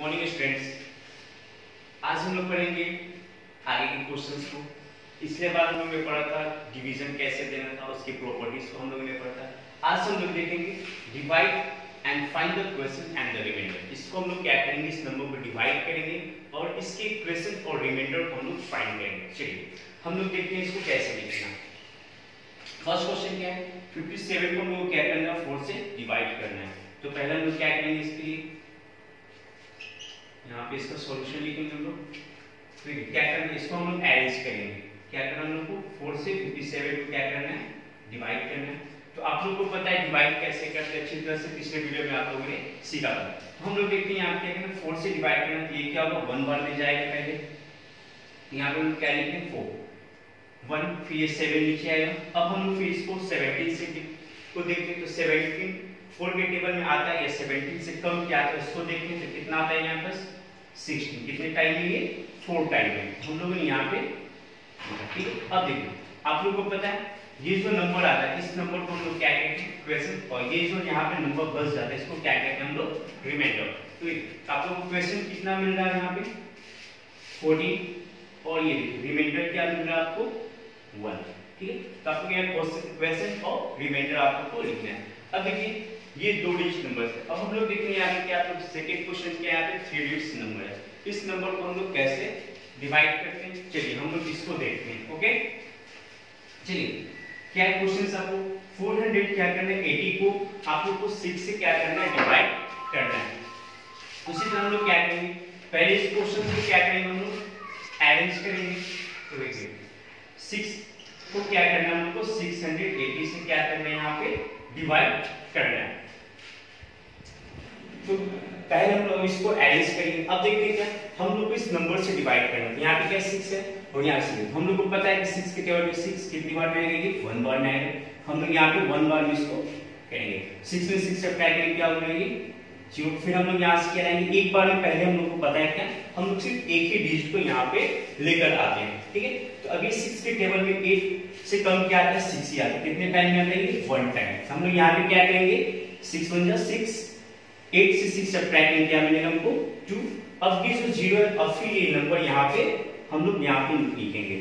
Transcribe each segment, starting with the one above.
Morning students आज हम लोग पढ़ेंगे आगे के क्वेश्चंस को। इसलिए बाद हम लोग पढ़ा था डिवीज़न कैसे देना था, उसकी प्रॉपर्टीज़ को हम लोगों ने पढ़ा था। आज हम लोग देखेंगे divide and find the question and the remainder इसको हम लोग क्या करेंगे? इस नंबर को डिवाइड करेंगे और इसके क्वेश्चन और रिमाइंडर को हम लोग फाइंड करेंगे। चलिए, हम लोग देखते हैं इसको कैसे लिखना फ़र्स्ट क्वेश्चन क्या है? 57 को हम लोग क्या करना है? 4 से डिवाइड करना है। तो पहले हम लोग क्या करेंगे इसके लिए? यहाँ पे इसका सॉल्यूशन लिखेंगे हम लोग। फिर क्या करना इसको हम लोग अरेंज करेंगे। क्या करना हम लोग को? 4 से 57 को क्या करना है? डिवाइड करना है। तो आप लोग को पता है डिवाइड कैसे करते हैं? अच्छी तरह से पिछले वीडियो में आप लोगों ने सीखा था। तो हम लोग देखते हैं यहाँ क्या करना 4 से डिवाइड करना तो ये क्या होगा? 1 बार में जाएगा पहले। यहाँ पे हम क्या लिखते हैं 4 वन फिर ये सेवन नीचे आएगा। अब हम लोग फिर इसको सेवनटीन से को देखते हैं। तो सेवनटीन फोर के टेबल में आता है, या सेवनटीन से कम क्या है उसको देखते हैं तो कितना आता है यहाँ पर? सिक्सटीन कितने टाइम में ये? फोर टाइम में। हम लोग ने यहाँ पे ठीक है? अब देखिए आप लोग को पता है, ये जो नंबर आता है, इस नंबर को हम लोग क्या कहते हैं? क्वेश्चन और ये जो यहाँ पे नंबर बच जाता है, इसको क्या कहते हैं हम लोग? रिमाइंडर तो आप लोग को क्वेश्चन कितना मिल रहा है यहाँ पे? फोर्टीन और ये रिमाइंडर क्या मिल रहा है आपको? वन ठीक है? तो आपको यहाँ क्वेश्चन और रिमाइंडर आपको लिखना है। अब देखिए ये दो डिजिट नंबर है। अब हम लोग देखेंगे यहाँ पे क्या आप लोग सेकंड क्वेश्चन क्या यहाँ पे थ्री डिजिट नंबर है। इस नंबर को हम लोग कैसे डिवाइड करते हैं? चलिए, हम लोग इसको देखते हैं ओके चलिए, क्या क्वेश्चन आपको? 400 क्या करना है? 80 को आप लोग को 6 से क्या करना है? डिवाइड करना है। उसी तरह हम लोग क्या करेंगे? पहले इस क्वेश्चन को क्या करेंगे हम लोग? अरेंज करेंगे। तो देखिए सिक्स को क्या करना है हमको 680 से क्या करना है यहाँ पे? डिवाइड करना है। तो पहले हम लोग इसको अरेंज करेंगे। अब देखते हैं क्या हम लोग को इस नंबर से डिवाइड करना है। यहाँ पे क्या सिक्स है? और यहाँ से हम लोग को पता है कि सिक्स के टेबल में सिक्स कितनी बार में आएगी वन बार में आएगा हम लोग यहाँ पे वन बार में इसको करेंगे। सिक्स में सिक्स से ट्राई करेंगे क्या हो जाएगी ज़ीरो फिर हम लोग यहाँ से क्या लाएँगे? एक बार में पहले हम लोग को पता है क्या? हम लोग सिर्फ़ एक ही डिजिट को यहाँ पे लेकर आते हैं। ठीक है? तो अभी सिक्स के टेबल में एट से कम क्या आता है? सिक्स ही आता है। कितने टाइम में है वन टाइम हम लोग यहाँ पे क्या करेंगे? सिक्स वन जा सिक्स एट से सिक्स सब ट्राई क्या मिलेगा हमको टू अब ये जो ज़ीरो है, अब फिर ये नंबर यहाँ पे हम लोग यहाँ पे लिखेंगे।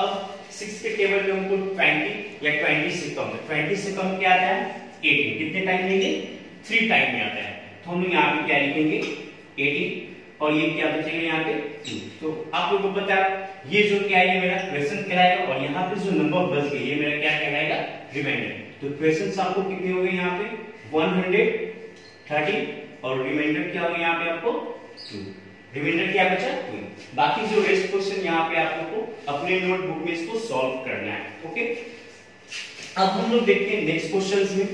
अब सिक्स के टेबल में हमको ट्वेंटी या ट्वेंटी से कम ट्वेंटी से कम क्या आता है? एटीन कितने टाइम लेंगे? थ्री टाइम में आता है। तो हम यहाँ पे क्या लिखेंगे? 18 और ये क्या बचेगा यहाँ पे? तो आप लोगों को पता है, ये जो क्या है मेरा क्वेश्चन कहलाएगा और यहाँ पे जो नंबर बच गए ये मेरा क्या कहलाएगा? रिमाइंडर तो क्वेश्चन आपको कितने हो गए यहाँ पे? 130 और रिमाइंडर क्या हो गया यहाँ पे आपको? टू रिमाइंडर क्या बचा? टू बाकी जो रेस्ट क्वेश्चन यहाँ पे आप लोग को अपने नोटबुक में इसको सॉल्व करना है ओके अब हम लोग देखते हैं नेक्स्ट क्वेश्चन में।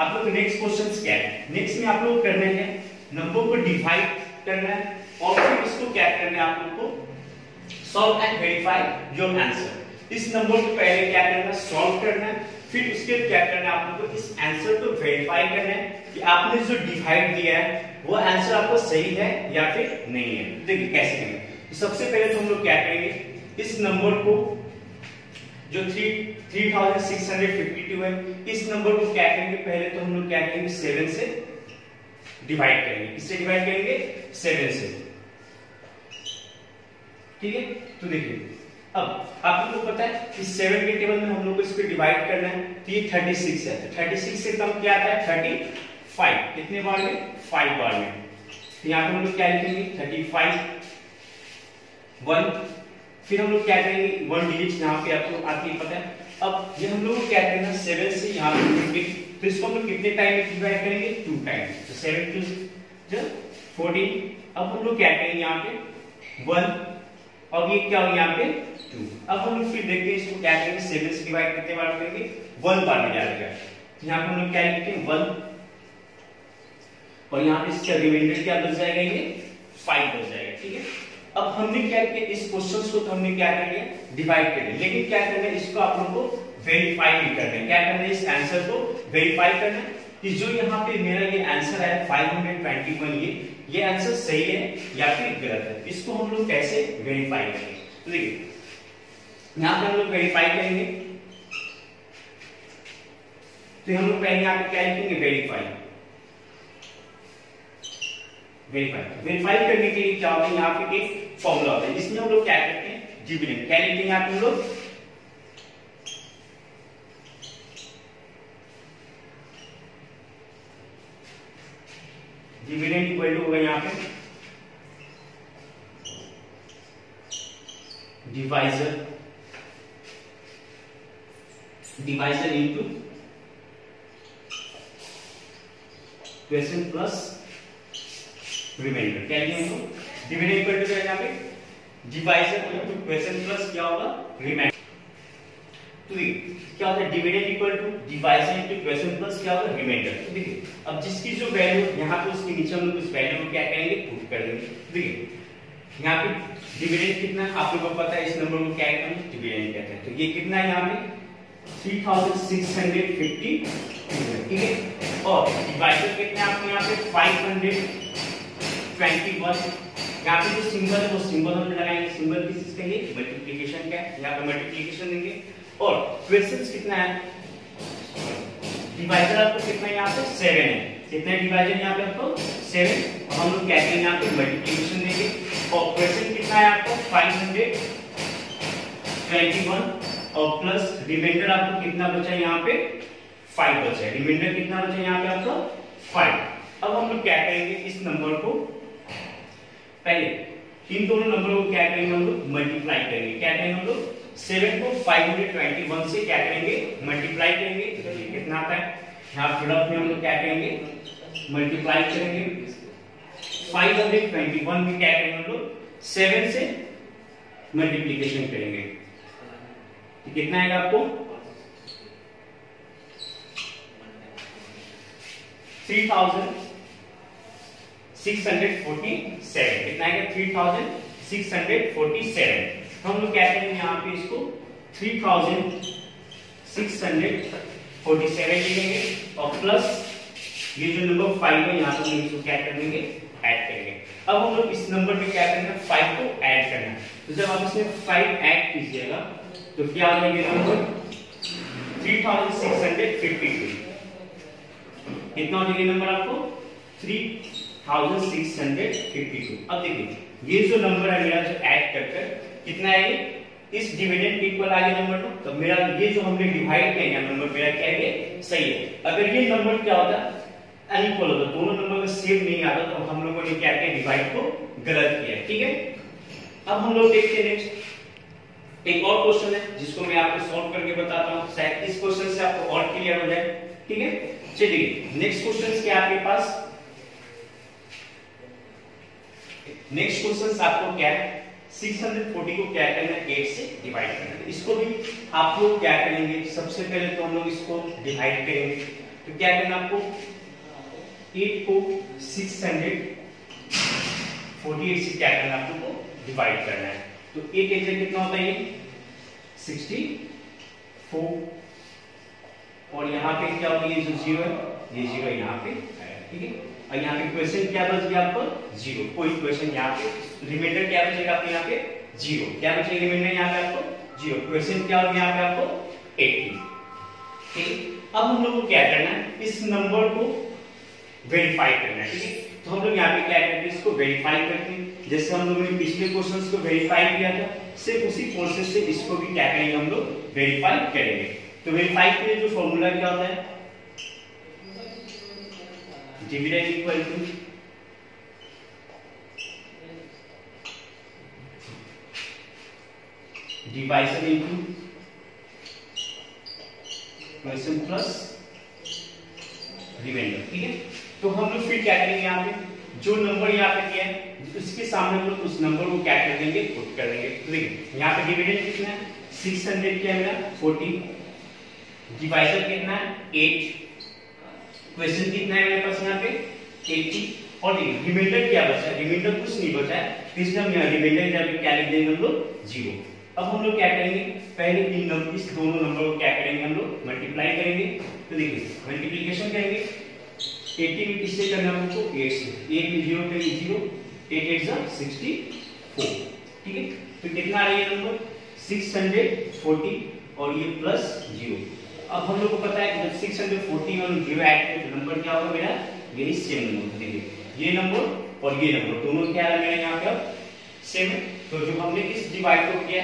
आप लोग नेक्स्ट क्वेश्चन क्या है? नेक्स्ट में आप लोग करना है नंबर को डिवाइड करना है और फिर इसको क्या करना है आप लोग को? Solve and verify your answer इस नंबर को पहले क्या करना है? सॉल्व करना है। फिर उसके क्या करना है? आप लोग को इस आंसर को वेरीफाई करना है कि आपने जो डिवाइड दिया है, वो आंसर आपको सही है या फिर नहीं है। देखिए, कैसे करेंगे तो सबसे पहले तो हम लोग क्या करेंगे? इस नंबर को, जो three three thousand six hundred fifty two है, इस नंबर को क्या करेंगे? पहले तो हम लोग क्या करेंगे? सेवन से डिवाइड करेंगे। किससे डिवाइड करेंगे? सेवन से। ठीक है? तो देखिए अब आप लोगों को पता है कि सेवन के टेबल में हम लोग को इस पर डिवाइड करना है तो ये थर्टी सिक्स है। तो थर्टी सिक्स से कम क्या आता है? थर्टी फाइव कितने बार में? फाइव बार में। तो यहाँ पे हम लोग क्या लिखेंगे? थर्टी फाइव वन फिर हम लोग क्या करेंगे? वन डिजिट यहाँ पे आपको आती है पता है। अब ये हम लोग क्या करेंगे सेवन से यहाँ पे तो इसको हम लोग कितने टाइम में डिवाइड करेंगे? टू टाइम तो सेवन टू जो फोर्टीन अब हम लोग क्या करेंगे यहाँ पे? वन और ये क्या हो यहाँ पे? अब हम लोग फिर देखते हैं, इसको क्या करेंगे? सेवन से डिवाइड कितने बार करेंगे। वन बार में जाएगा। यहाँ पे हम लोग क्या लिखते हैं? वन और यहाँ पे इसका रिमाइंडर क्या बच जाएगा ये? फाइव बच जाएगा, ठीक है? अब हमने क्या किया? इस क्वेश्चन को तो हमने क्या कर लिया? डिवाइड कर लिया। लेकिन क्या करना है? इसको आप लोगों को वेरीफाई भी करना है। क्या करना है? इस आंसर को वेरीफाई करना है कि जो यहाँ पे मेरा ये आंसर है 521 ये ये आंसर सही है या फिर गलत है? इसको हम लोग कैसे वेरीफाई करेंगे? तो देखिए यहाँ पे हम लोग वेरीफाई करेंगे। तो हम लोग पहले यहाँ पे क्या लिखेंगे? वेरीफाई वेरीफाई वेरीफाई करने के लिए क्या होता है? यहाँ पे एक फॉर्मूला होता है, जिसमें हम लोग क्या करते हैं? डिविडेंड क्या लिखते हैं यहाँ पे हम लोग? इक्वल टू होगा यहाँ पे। Divisor divisor into question plus remainder क्या लिया हम डिविडेंड इक्वल टू यहाँ पे डिवाइजर इनटू क्वेश्चन प्लस क्या होगा? रिमाइंडर तो देखिए क्या होता है? Dividend equal to, divisor into question plus क्या होगा? रिमाइंडर तो देखिए, अब जिसकी जो वैल्यू, यहाँ पे उसके नीचे हम लोग उस वैल्यू को क्या करेंगे? पुट कर देंगे। देखिए, यहाँ पे डिविडेंड कितना, आप लोगों को पता है इस नंबर को क्या कहते हैं? डिविडेंड कहते हैं। तो ये कितना है यहाँ पे? 3650 ठीक है और डिवाइडर कितना है यहाँ पे? 521 यहाँ पे जो सिंबल है, वो सिंबल हम लगाएँगे सिंबल किस चीज़ का ये मल्टीप्लिकेशन का। है यहाँ पे मल्टीप्लिकेशन देंगे। और क्वेश्चंस कितना है? डिवाइजर आपको कितना यहाँ पे? 7 है। कितना डिवाइजर यहाँ पे आपको? 7 और हम लोग क्या करेंगे? यहाँ पे मल्टीप्लिकेशन देंगे। और क्वेश्चन कितना है आपको? 521 और प्लस रिमाइंडर आपको कितना बचा यहाँ पे? 5 बचा है। रिमाइंडर कितना बचा यहाँ पे आपका? 5 अब हम लोग क्या करेंगे इस नंबर को? पहले, इन दोनों नंबरों को क्या करेंगे हम लोग? मल्टीप्लाई करेंगे। क्या करेंगे हम लोग? सेवन को 521 से क्या करेंगे? मल्टीप्लाई करेंगे। कितना आता है। यहाँ प्रोडक्ट में हम लोग क्या करेंगे? मल्टीप्लाई करेंगे। 521 में क्या करेंगे हम लोग? 7 से मल्टीप्लिकेशन करेंगे। तो कितना आएगा आपको? Three thousand six hundred forty seven कितना आएगा? Three thousand six hundred forty seven हम लोग क्या करेंगे यहाँ पे इसको? Three thousand six hundred forty seven लिखेंगे और प्लस ये जो नंबर फाइव है, यहाँ पे हम इसको क्या करेंगे ऐड करेंगे। अब हम लोग इस नंबर में क्या करेंगे? फाइव को तो जब आप इसमें फाइव ऐड कीजिएगा तो क्या हो जाएगा number three thousand six hundred fifty two कितना हो नंबर आपको? Three thousand six hundred fifty two अब देखिए, ये जो नंबर है मेरा जो ऐड कर कर, कितना है इस डिविडेंड इक्वल आ गया नंबर टू तो मेरा ये जो हमने डिवाइड किया नंबर मेरा क्या है? सही है। अगर ये नंबर क्या होता? अनइक्वल होता। दोनों नंबर का सेम नहीं आता तो हम लोगों ने क्या किया? डिवाइड को गलत किया ठीक है? अब हम लोग देखते हैं नेक्स्ट एक और क्वेश्चन है, जिसको मैं आपको सॉल्व करके बताता हूँ। शायद इस क्वेश्चन से आपको और क्लियर हो जाए। ठीक है? चलिए नेक्स्ट क्वेश्चन क्या आपके पास। नेक्स्ट क्वेश्चन आपको क्या है? 640 को क्या करना है? 8 से डिवाइड करना है। इसको भी आप लोग क्या करेंगे? सबसे पहले तो हम लोग इसको डिवाइड करेंगे। तो क्या करना आपको? 8 को 648 से क्या करना है आपको? डिवाइड करना है। तो 8 एक कितना होता है ये? 64 और यहाँ पे क्या होगी? ये जो ज़ीरो है, ये ज़ीरो यहाँ पे ठीक है? और यहाँ पे क्वेश्चन क्या बच गया आपको? ज़ीरो कोई क्वेश्चन यहाँ पे? रिमाइंडर क्या बचेगा आपको यहाँ पे? ज़ीरो क्या बचेगा रिमाइंडर यहाँ पे आपको? ज़ीरो क्वेश्चन क्या होगा यहाँ पे आपको? एट्टी ठीक अब हम लोग को क्या करना है? इस नंबर को वेरीफाई करना है, ठीक है? तो हम लोग यहाँ पे क्या करते हैं इसको वेरीफाई करते हैं जैसे हम लोगों ने पिछले क्वेश्चंस को वेरीफाई किया था, सिर्फ़ उसी प्रोसेस से इसको भी क्या करेंगे हम लोग वेरीफाई करेंगे। तो वेरीफाई के लिए जो फॉर्मूला क्या होता है? equal to divisor into question plus remainder ठीक है? तो हम लोग फिर क्या करेंगे यहाँ पे? जो नंबर यहाँ पे किया है, उसके सामने हम लोग उस नंबर को क्या कर देंगे? पुट कर देंगे। तो यहाँ पे डिविडेंड कितना है? 600 क्या है मेरा 40 डिवाइजर कितना है? 8 क्वेश्चन कितना है मेरे पास यहाँ पे? 80 और रिमाइंडर क्या बचा रिमाइंडर कुछ नहीं बचा है। इसलिए हम यहाँ रिमाइंडर यहाँ पे क्या लिख देंगे हम लोग? ज़ीरो अब हम लोग क्या करेंगे? पहले इन नंबर इस दोनों नंबर को क्या करेंगे हम लोग? मल्टीप्लाई करेंगे। तो देखिए मल्टीप्लिकेशन करेंगे। 80 में किससे करना है हमको? 8 से। 8 में 0 पे 0 8 8 जा 64 ठीक है? तो कितना आ रहा है नंबर 640 और ये प्लस 0 अब हम लोग को पता है कि जब 640 में हम 0 ऐड करें तो नंबर क्या होगा मेरा? यही सेम नंबर देखिए ये नंबर और ये नंबर दोनों क्या है मेरे यहाँ पे? सेम तो जो हमने इस डिवाइड को किया